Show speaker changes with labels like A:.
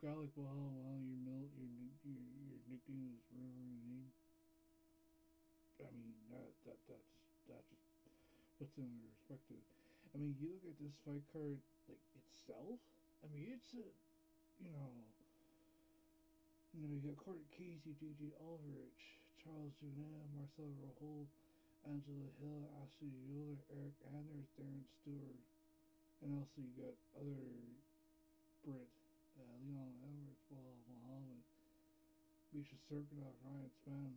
A: Guy like Mahal, oh, wow, your mil, your your your nickname is whatever name. I mean that that that's that just puts it into perspective. I mean, you look at this fight card like itself. I mean, it's a you know. You know, you got Court Casey, JJ Aldrich, Charles Jourdain, Marcel Rojo, Angela Hill, Ashley Euler, Eryk Anders, Darren Stewart. And also you got other Brit, Misha Cirkunov, Ryan. Mean,